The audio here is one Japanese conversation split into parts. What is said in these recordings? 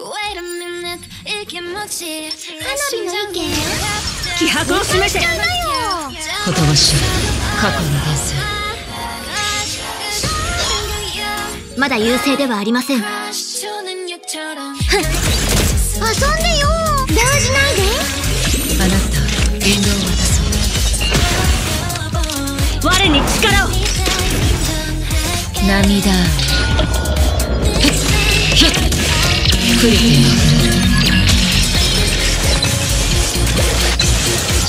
Wait a minute 息持ち。花火の意見気迫を示せほとばしる過去の伝説まだ優勢ではありません。遊んでよ。動じないで。あなた引導を渡そう。我に力を。涙クリティ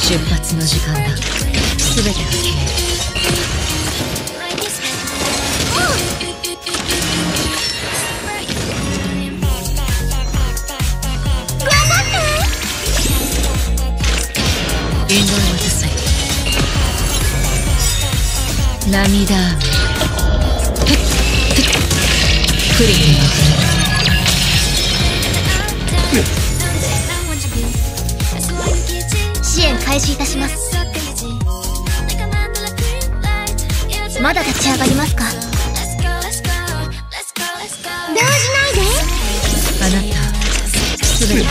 出発の時間だ。全てが消え引導を渡せ涙クリティ支援開始いたします。まだ立ち上がりますか？動じないで。あなた全て。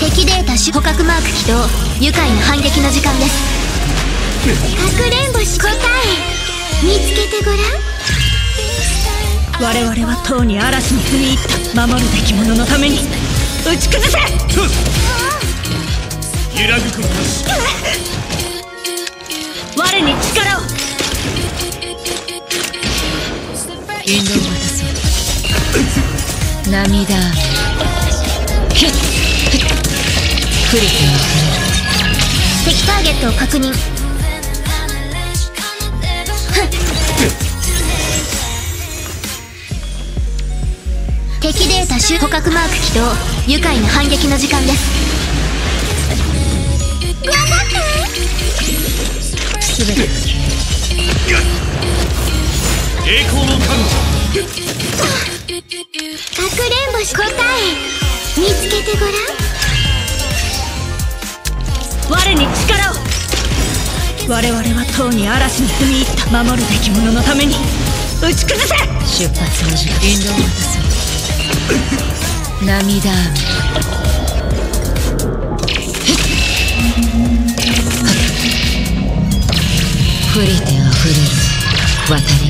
敵データ種捕獲マーク起動。愉快な反撃の時間です。かくれんぼし答え見つけてごらん。我々はとうに嵐に踏み入った。守るべき者のために。打ち崩せ。揺らぐことなし我に力を引導を渡そう涙クリティ敵ターゲットを確認敵データ種捕獲マーク起動。愉快な反撃の時間です。全て。が栄光の彼かくれんぼし答え見つけてごらん。我に力を。我々はとうに嵐に踏み入った守るべき者のために。打ち崩せ。出発の時間。引導を渡そう涙プ渡り